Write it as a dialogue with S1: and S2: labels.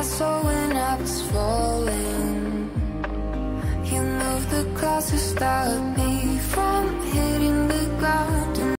S1: My soul when I was falling. You moved the clouds to stop me from hitting